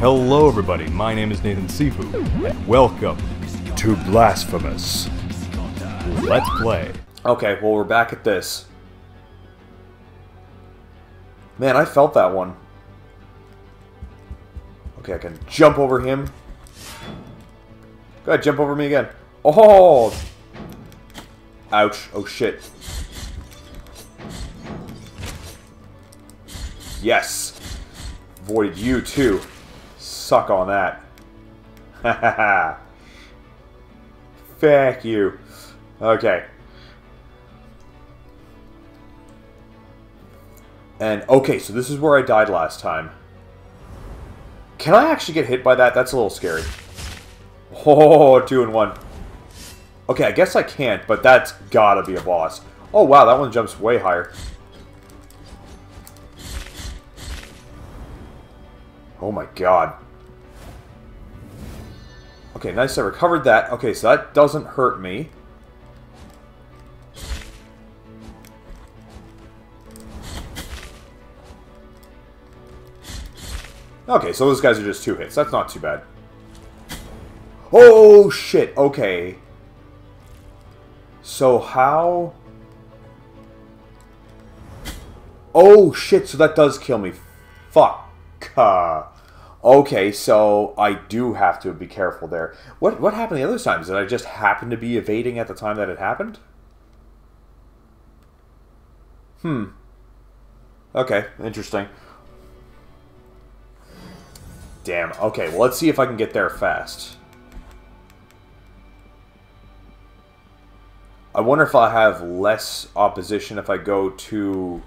Hello, everybody. My name is Nathan Sifu, and welcome to Blasphemous. Let's play. Okay, well, we're back at this. Man, I felt that one. Okay, I can jump over him. Go ahead, jump over me again. Oh! Ouch. Oh, shit. Yes! Avoided you, too. Suck on that. Ha ha ha. Fuck you. Okay. And, okay, so this is where I died last time. Can I actually get hit by that? That's a little scary. Oh, two and one. Okay, I guess I can't, but that's gotta be a boss. Oh, wow, that one jumps way higher. Oh my god. Okay, nice, I recovered that. Okay, so that doesn't hurt me. Okay, so those guys are just two hits. That's not too bad. Oh, shit. Okay. So how... Oh, shit. So that does kill me. Fuck. Uh, okay, so I do have to be careful there. What what happened the other times? Did I just happen to be evading at the time that it happened? Hmm. Okay, interesting. Damn. Okay, well, let's see if I can get there fast. I wonder if I have less opposition if I go to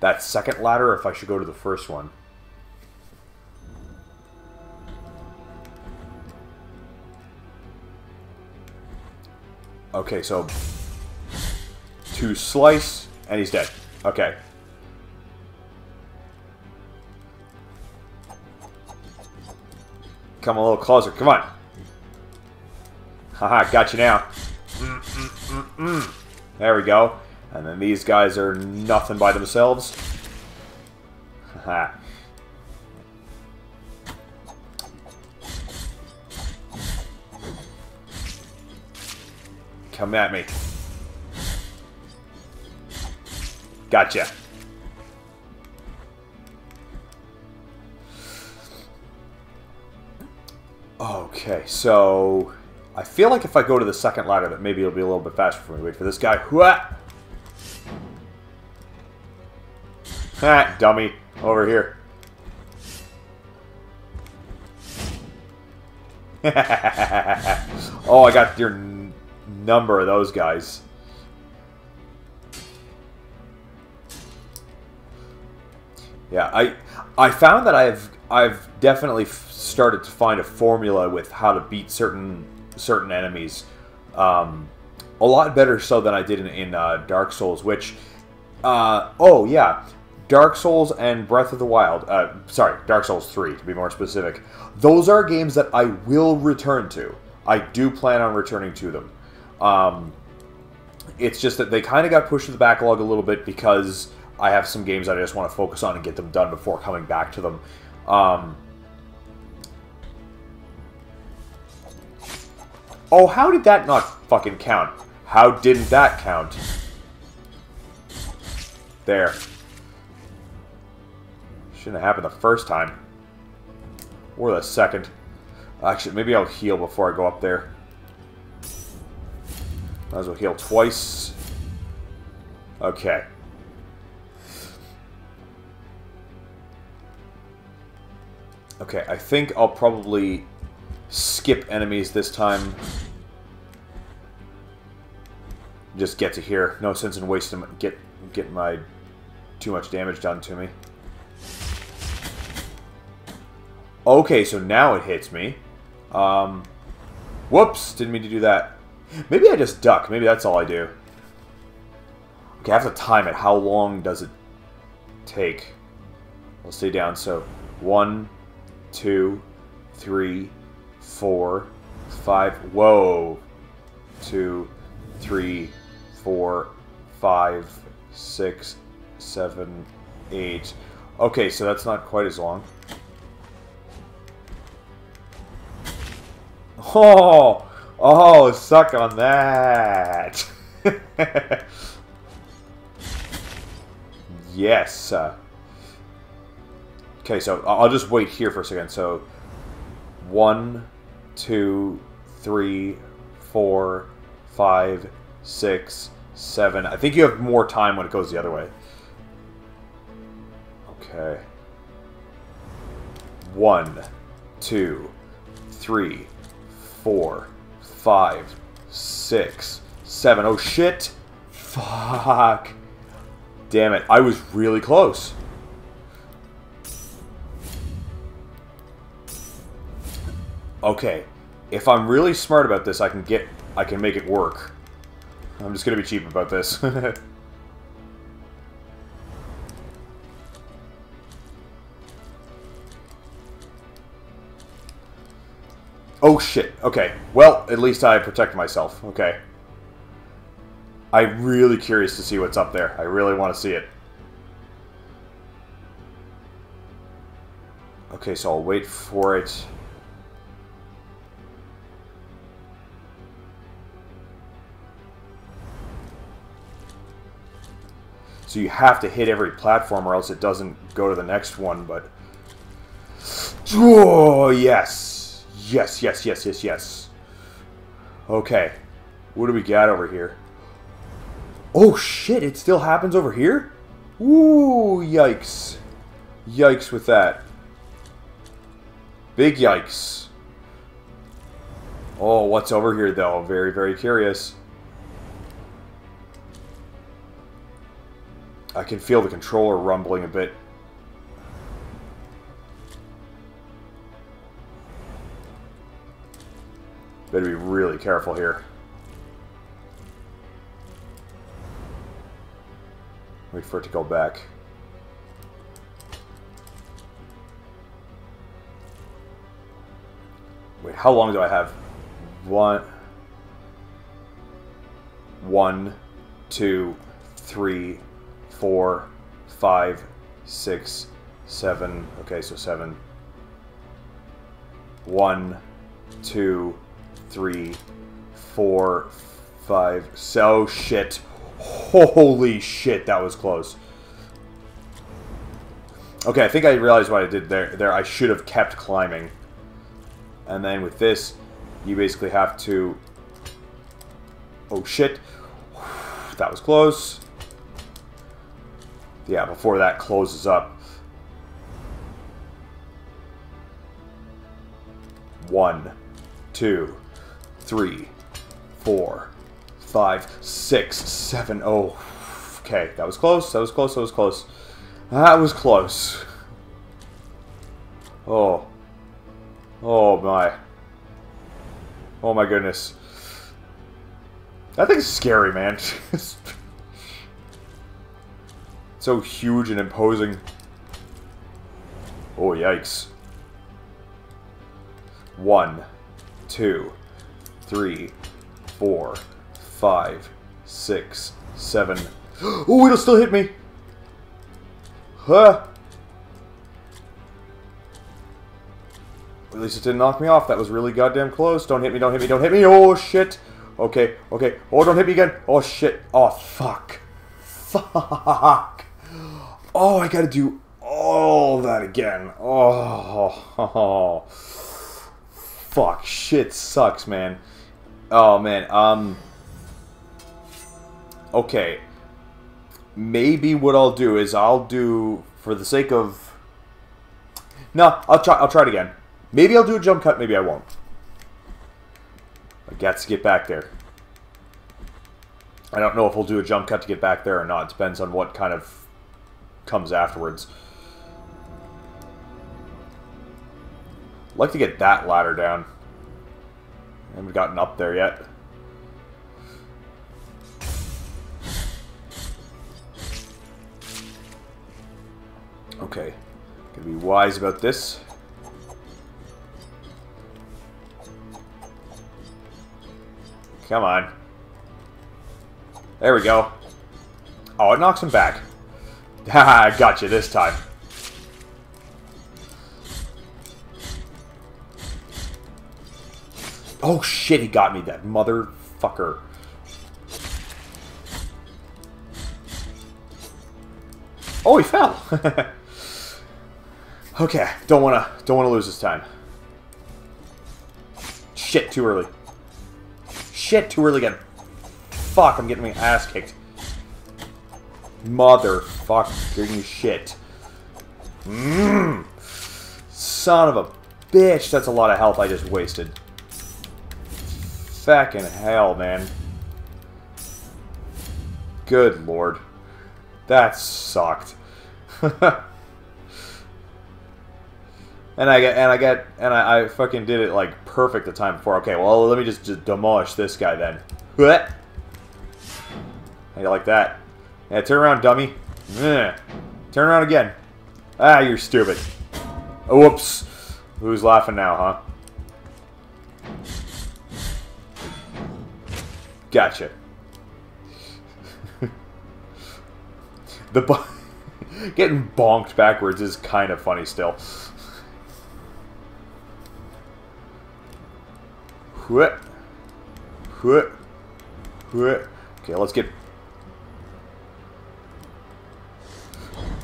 that second ladder or if I should go to the first one. Okay, so... To slice, and he's dead. Okay. Come a little closer. Come on. Haha, got you now. Mm, mm, mm, there we go. And then these guys are nothing by themselves. Haha. Come at me. Gotcha. Okay, so I feel like if I go to the second ladder that maybe it'll be a little bit faster for me. Wait for this guy. What? Ha, ah, dummy. Over here. oh, I got your number of those guys. Yeah, I I found that I've I've definitely started to find a formula with how to beat certain certain enemies. Um, a lot better so than I did in, in uh, Dark Souls, which uh, oh yeah, Dark Souls and Breath of the Wild. Uh, sorry, Dark Souls 3 to be more specific. Those are games that I will return to. I do plan on returning to them. Um, it's just that they kind of got pushed to the backlog a little bit because I have some games that I just want to focus on and get them done before coming back to them. Um, oh, how did that not fucking count? How didn't that count? There. Shouldn't have happened the first time. Or the second. Actually, maybe I'll heal before I go up there. Might as well heal twice. Okay. Okay, I think I'll probably skip enemies this time. Just get to here. No sense in wasting get get my too much damage done to me. Okay, so now it hits me. Um, whoops, didn't mean to do that. Maybe I just duck. Maybe that's all I do. Okay, I have to time it. How long does it take? I'll stay down. So, one, two, three, four, five. Whoa. Two, three, four, five, six, seven, eight. Okay, so that's not quite as long. Oh, oh, suck on that. yes. Uh, okay, so I'll just wait here for a second. So, one, two, three, four, five, six, seven. I think you have more time when it goes the other way. Okay. One, two, three, four, five, six, seven. Oh shit! Fuck. Damn it. I was really close. Okay. If I'm really smart about this, I can get... I can make it work. I'm just gonna be cheap about this. oh shit. Okay. Well, at least I protect myself. Okay. I'm really curious to see what's up there. I really want to see it. Okay, so I'll wait for it. So you have to hit every platform or else it doesn't go to the next one, but... Oh, yes! Yes, yes, yes, yes, yes. Okay. What do we got over here? Oh, shit! It still happens over here? Ooh, yikes. Yikes with that. Big yikes. Oh, what's over here, though? Very, very curious. I can feel the controller rumbling a bit. Better be really careful here. Wait for it to go back. Wait, how long do I have? One, one, two, three, four, five, six, seven. Okay, so seven. One, two, three, four, five. So shit. Holy shit, that was close. Okay, I think I realized what I did there. There, I should have kept climbing. And then with this, you basically have to... Oh shit. That was close yeah, before that closes up. One, two, three, four, five, six, seven. Oh, okay. That was close. That was close. That was close. That was close. Oh. Oh, my. Oh, my goodness. That thing's scary, man. So huge and imposing. Oh, yikes. One, two, three, four, five, six, seven. Oh, it'll still hit me! Huh! At least it didn't knock me off. That was really goddamn close. Don't hit me, don't hit me, don't hit me. Oh, shit. Okay, okay. Oh, don't hit me again. Oh, shit. Oh, fuck. Fuck. Oh, I gotta do all that again. Oh, oh, fuck, shit sucks, man. Oh man, um, okay. Maybe what I'll do is I'll do for the sake of. No, I'll try. I'll try it again. Maybe I'll do a jump cut. Maybe I won't. I got to get back there. I don't know if we'll do a jump cut to get back there or not. It depends on what kind of comes afterwards. I'd like to get that ladder down. I haven't gotten up there yet. Okay. Gotta be wise about this. Come on. There we go. Oh, it knocks him back. Haha, I got you this time. Oh shit, he got me, that motherfucker. Oh, he fell. okay, don't wanna don't wanna lose this time. Shit, too early. Shit, too early again. Fuck, I'm getting my ass kicked. Motherfucking shit. Mmm. Son of a bitch, that's a lot of health I just wasted. Fucking hell, man. Good lord. That sucked. and I get and I get and I, I, fucking did it like perfect the time before. Okay, well let me just, just demolish this guy then. How you like that? Yeah, turn around, dummy. Turn around again. Ah, you're stupid. Whoops. Who's laughing now, huh? Gotcha. the getting bonked backwards is kind of funny still. Okay, let's get.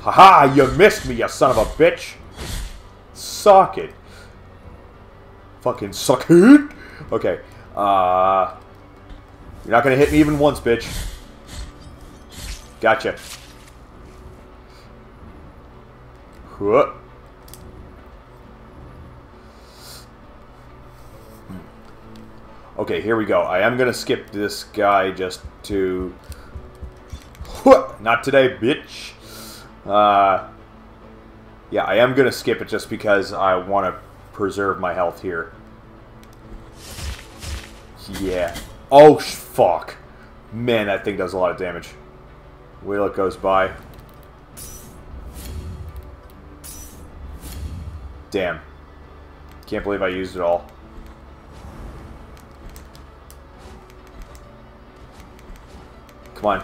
Haha! You missed me, you son of a bitch! Suck it. Fucking suck it! Okay, uh. You're not gonna hit me even once, bitch. Gotcha. What? Okay, here we go. I am going to skip this guy just to... Not today, bitch. Uh, yeah, I am going to skip it just because I want to preserve my health here. Yeah. Oh, fuck. Man, that thing does a lot of damage. Wheel it goes by. Damn. Can't believe I used it all. Come on.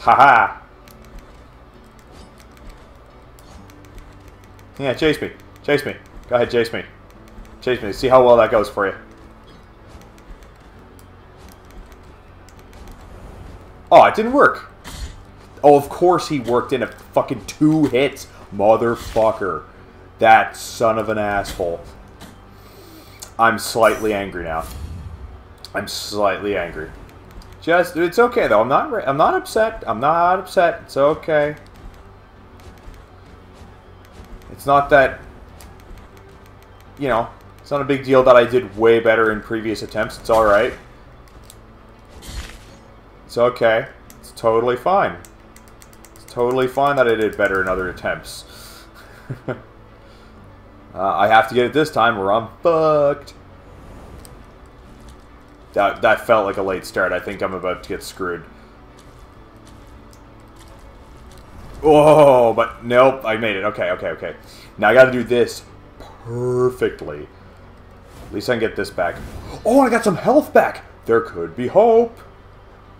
Haha! -ha. Yeah, chase me. Chase me. Go ahead, chase me. Chase me. See how well that goes for you. Oh, it didn't work. Oh, of course he worked in a fucking two hits. Motherfucker. That son of an asshole. I'm slightly angry now. I'm slightly angry. Just, it's okay though. I'm not, I'm not upset. I'm not upset. It's okay. It's not that, you know, it's not a big deal that I did way better in previous attempts. It's alright. It's okay. It's totally fine. It's totally fine that I did better in other attempts. Uh, I have to get it this time or I'm fucked. That, that felt like a late start. I think I'm about to get screwed. Oh, but nope, I made it. Okay, okay, okay. Now I gotta do this perfectly. At least I can get this back. Oh, I got some health back! There could be hope.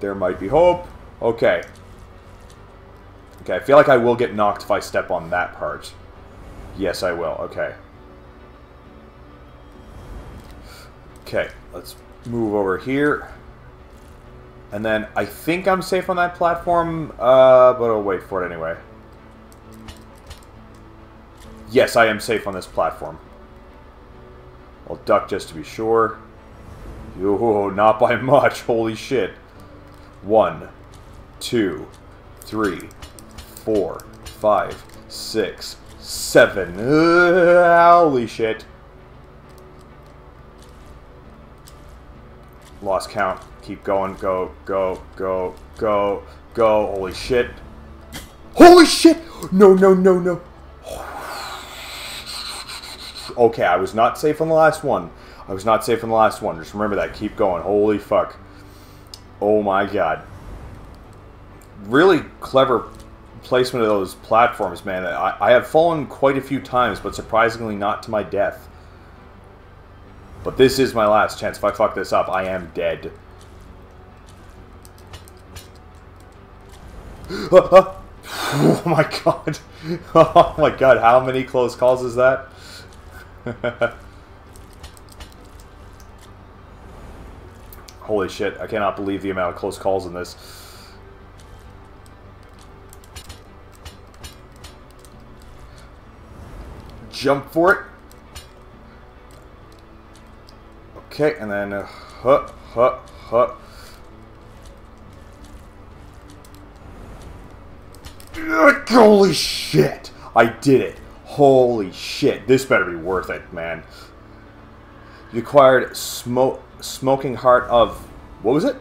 There might be hope. Okay. Okay, I feel like I will get knocked if I step on that part. Yes, I will. Okay. Okay, let's move over here. And then I think I'm safe on that platform, uh, but I'll wait for it anyway. Yes, I am safe on this platform. I'll duck just to be sure. Yo, not by much. Holy shit. One, two, three, four, five, six, seven. Holy shit. Lost count. Keep going. Go, go, go, go, go. Holy shit. Holy shit! No, no, no, no. Okay, I was not safe on the last one. I was not safe on the last one. Just remember that. Keep going. Holy fuck. Oh my god. Really clever placement of those platforms, man. I, I have fallen quite a few times, but surprisingly not to my death. But this is my last chance. If I fuck this up, I am dead. oh my god. Oh my god, how many close calls is that? Holy shit, I cannot believe the amount of close calls in this. Jump for it. Okay, and then uh, huh, huh. Holy shit! I did it. Holy shit. This better be worth it, man. You acquired smoke, Smoking Heart of... What was it?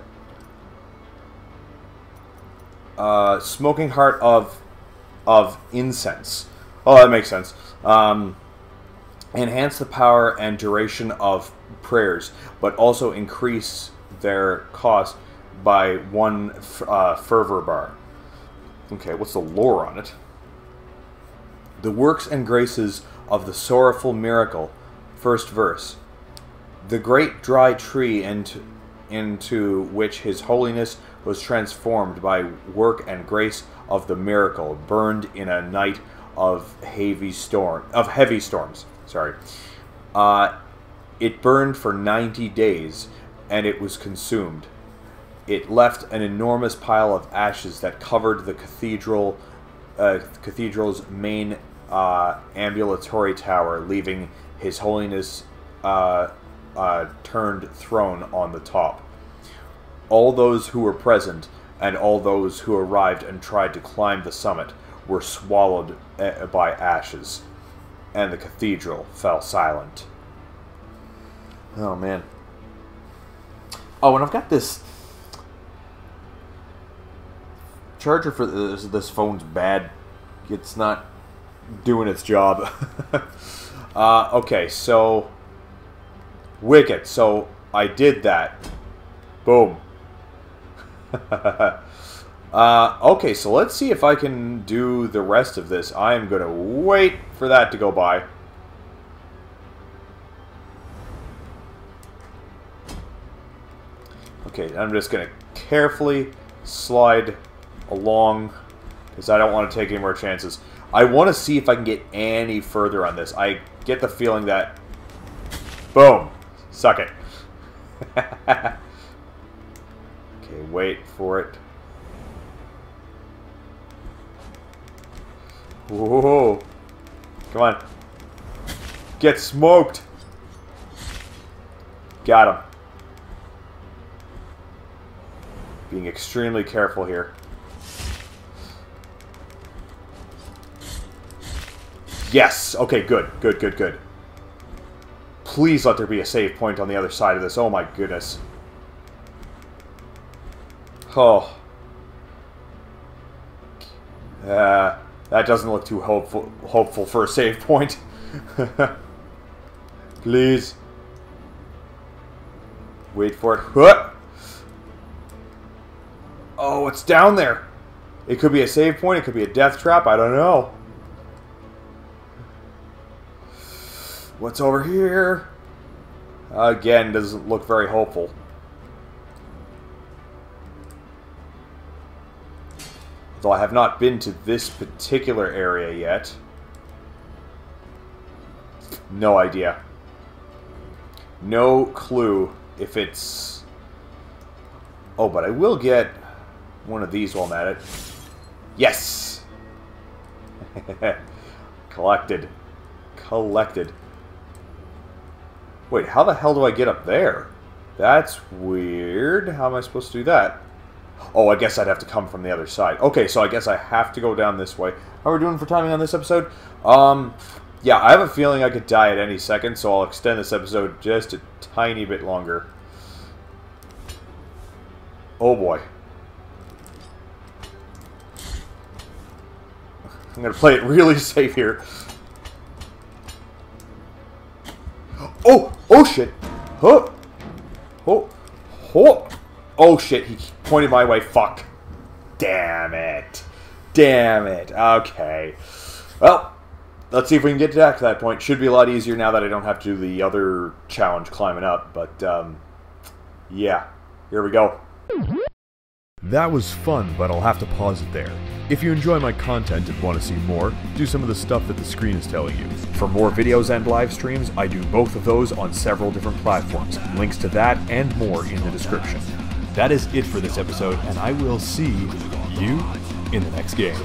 Uh, Smoking Heart of of Incense. Oh, that makes sense. Um, enhance the power and duration of prayers, but also increase their cost by one uh, fervor bar. Okay, what's the lore on it? The works and graces of the sorrowful miracle. First verse. The great dry tree into, into which His Holiness was transformed by work and grace of the miracle, burned in a night of heavy storm of heavy storms. Sorry. Uh, it burned for ninety days, and it was consumed it left an enormous pile of ashes that covered the cathedral, uh, cathedral's main uh, ambulatory tower, leaving His Holiness uh, turned throne on the top. All those who were present and all those who arrived and tried to climb the summit were swallowed uh, by ashes, and the cathedral fell silent. Oh man. Oh, and I've got this charger for this, this phone's bad. It's not doing its job. uh, okay, so Wicket. So I did that. Boom. uh, okay, so let's see if I can do the rest of this. I am going to wait for that to go by. Okay, I'm just going to carefully slide along because I don't want to take any more chances. I want to see if I can get any further on this. I get the feeling that... Boom! Suck it. okay, wait for it. Whoa! Come on. Get smoked! Got him. Being extremely careful here. Yes! Okay, good. Good, good, good. Please let there be a save point on the other side of this. Oh my goodness. Oh. Uh, that doesn't look too hopeful, hopeful for a save point. Please. Wait for it. What? Oh, it's down there. It could be a save point. It could be a death trap. I don't know. What's over here? Again, doesn't look very hopeful. Though I have not been to this particular area yet. No idea. No clue if it's... Oh, but I will get one of these while I'm at it. Yes! Collected. Collected. Wait, how the hell do I get up there? That's weird. How am I supposed to do that? Oh, I guess I'd have to come from the other side. Okay, so I guess I have to go down this way. How are we doing for timing on this episode? Um, yeah, I have a feeling I could die at any second, so I'll extend this episode just a tiny bit longer. Oh boy. I'm going to play it really safe here. Oh shit! Huh! Oh! Oh! Oh shit, he pointed my way. Fuck. Damn it. Damn it. Okay. Well, let's see if we can get back to that point. Should be a lot easier now that I don't have to do the other challenge climbing up. But, um, yeah. Here we go. That was fun, but I'll have to pause it there. If you enjoy my content and want to see more, do some of the stuff that the screen is telling you. For more videos and live streams, I do both of those on several different platforms. Links to that and more in the description. That is it for this episode, and I will see you in the next game.